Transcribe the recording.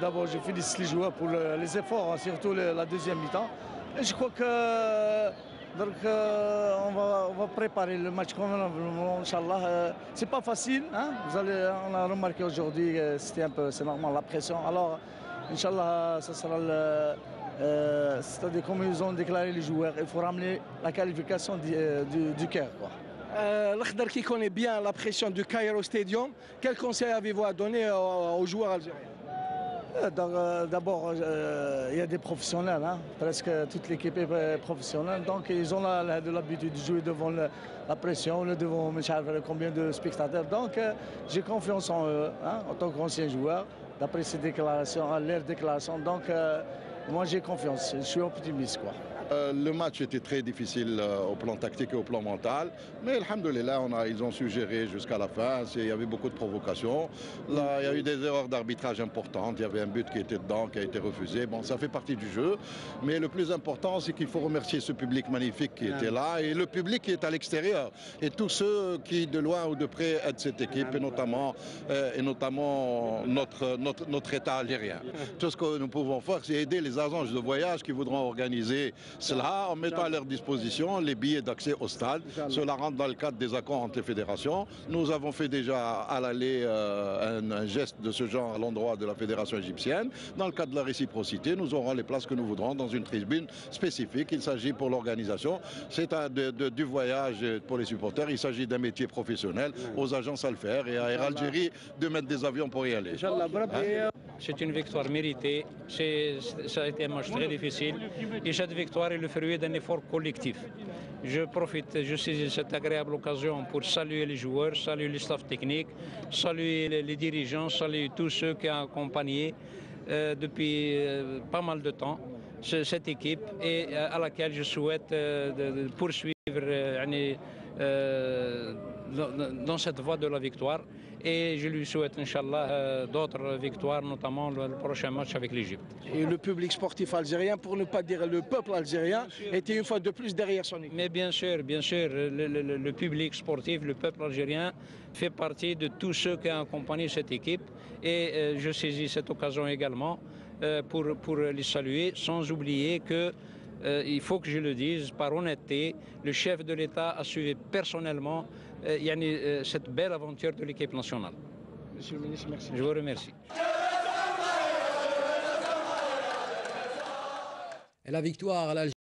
D'abord je félicite les joueurs pour le- les efforts, hein, surtout la deuxième mi-temps. Et je crois que donc, euh, on, va, préparer le match convenablement, Inch'Allah. Euh, c'est pas facile, hein? Vous allez, on a remarqué aujourd'hui, c'était un peu, c'est normal, la pression. Alors, Inch'Allah, ça sera euh, c'est-à-dire comme ils ont déclaré les joueurs, il faut ramener la qualification du, du, du Caire, quoi. Euh, L'Akhdar qui connaît bien la pression du Cairo Stadium, quel conseil avez-vous à donner aux, joueurs algériens? Euh, euh, D'abord, il y a des professionnels, hein. presque toute l'équipe est professionnelle, donc ils ont l'habitude de jouer devant la pression, devant combien de spectateurs. Donc j'ai confiance en eux, hein, en tant qu'ancien joueur, d'après ces déclarations, leurs déclarations. Donc moi j'ai confiance, je suis optimiste. Quoi. Euh, le match était très difficile euh, au plan tactique et au plan mental, mais alhamdoulilah, on a, ils ont su gérer jusqu'à la fin. Il y avait beaucoup de provocations. Là, il y a eu des erreurs d'arbitrage importantes. Il y avait un but qui était dedans, qui a été refusé. Bon, ça fait partie du jeu. Mais le plus important, c'est qu'il faut remercier ce public magnifique qui était là et le public qui est à l'extérieur. Et tous ceux qui, de loin ou de près, aident cette équipe, et notamment, euh, et notamment notre, notre, notre État algérien. Tout ce que nous pouvons faire, c'est aider les agences de voyage qui voudront organiser cela en mettant à leur disposition les billets d'accès au stade. Cela rentre dans le cadre des accords entre les fédérations. Nous avons fait déjà à l'aller euh, un, un geste de ce genre à l'endroit de la fédération égyptienne. Dans le cadre de la réciprocité, nous aurons les places que nous voudrons dans une tribune spécifique. Il s'agit pour l'organisation, c'est du voyage pour les supporters. Il s'agit d'un métier professionnel aux agences à le faire et à Air Algérie de mettre des avions pour y aller. C'est une victoire méritée. Ça a été un match très difficile. Et cette victoire est le fruit d'un effort collectif. Je profite, je saisis cette agréable occasion pour saluer les joueurs, saluer les staff techniques, saluer les dirigeants, saluer tous ceux qui ont accompagné euh, depuis euh, pas mal de temps cette équipe et euh, à laquelle je souhaite poursuivre dans- cette voie de la victoire. Et je lui souhaite, Inch'Allah, euh, d'autres victoires, notamment le, prochain match avec l'Égypte. Et le public sportif algérien, pour ne pas dire le peuple algérien, était une fois de plus derrière son équipe. Mais bien sûr, bien sûr, le, le- le- le public sportif, le peuple algérien fait partie de tous ceux qui ont accompagné cette équipe. Et euh, je saisis cette occasion également euh, pour, pour les saluer, sans oublier que, euh, il faut que je le dise, par honnêteté, le chef de l'État a suivi personnellement euh, yani, euh, cette belle aventure de l'équipe nationale. Monsieur le ministre, merci. Je vous remercie. Et la victoire à l'Algérie.